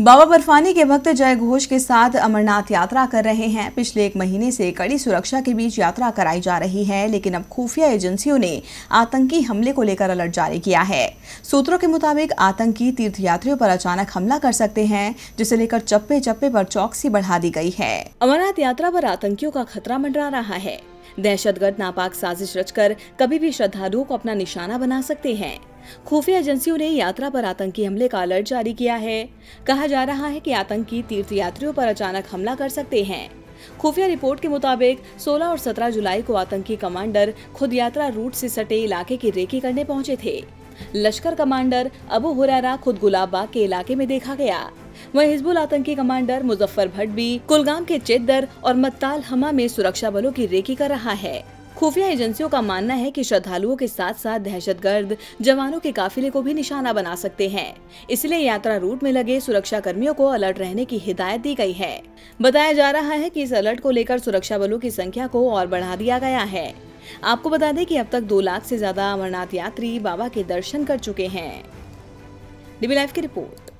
बाबा बर्फानी के भक्त जय घोष के साथ अमरनाथ यात्रा कर रहे हैं। पिछले एक महीने से कड़ी सुरक्षा के बीच यात्रा कराई जा रही है, लेकिन अब खुफिया एजेंसियों ने आतंकी हमले को लेकर अलर्ट जारी किया है। सूत्रों के मुताबिक आतंकी तीर्थयात्रियों पर अचानक हमला कर सकते हैं, जिसे लेकर चप्पे चप्पे पर चौकसी बढ़ा दी गई है। अमरनाथ यात्रा पर आतंकियों का खतरा मंडरा रहा है। दहशतगर्द नापाक साजिश रचकर कभी भी श्रद्धालुओं को अपना निशाना बना सकते हैं। खुफिया एजेंसियों ने यात्रा पर आतंकी हमले का अलर्ट जारी किया है। कहा जा रहा है कि आतंकी तीर्थयात्रियों पर अचानक हमला कर सकते हैं। खुफिया रिपोर्ट के मुताबिक 16 और 17 जुलाई को आतंकी कमांडर खुद यात्रा रूट से सटे इलाके की रेकी करने पहुँचे थे। लश्कर कमांडर अबू हुरैरा खुद गुलाबबाग के इलाके में देखा गया। वहीं हिजबुल आतंकी कमांडर मुजफ्फर भट्ट भी कुलगाम के चेदर और मत्ताल हमा में सुरक्षा बलों की रेकी कर रहा है। खुफिया एजेंसियों का मानना है कि श्रद्धालुओं के साथ साथ दहशतगर्द जवानों के काफिले को भी निशाना बना सकते हैं। इसलिए यात्रा रूट में लगे सुरक्षा कर्मियों को अलर्ट रहने की हिदायत दी गई है। बताया जा रहा है कि इस अलर्ट को लेकर सुरक्षा बलों की संख्या को और बढ़ा दिया गया है। आपको बता दें कि अब तक दो लाख से ज़्यादा अमरनाथ यात्री बाबा के दर्शन कर चुके हैं। डीबी लाइव की रिपोर्ट।